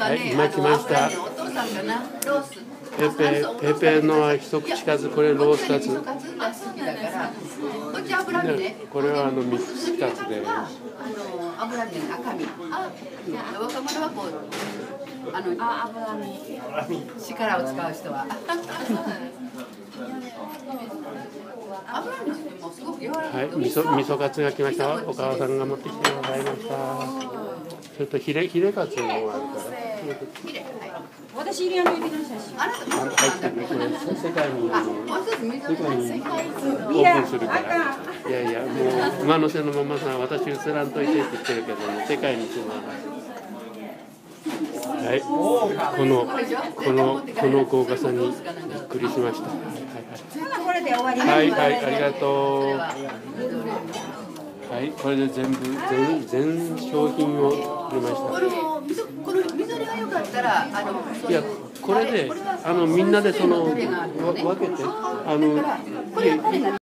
はい、今来ました。お父さんかな、ロース。ペペペペの一口数これロースカツ。これはあのミックスカツで。あの脂身ね赤身。あ、若者はこうあのあ、油身。力を使う人は。油身すごく柔らかはい、味噌味噌カツが来ました。お母さんが持ってきてくださいました。それとヒレヒレカツもあるから。私入れの指の写真。あなたも入ってるこれ世界に世界にオープンするから。いやいやもう馬の背のままさん私映らんといてって言ってるけども世界にするはい、このこのこの豪華さにびっくりしました。これで終わり。はいはい、ありがとう。はい、これで全部全全商品を売りましこれもこの緑が良かったらあのた。いや、これであのみんなでそのわ分けてあの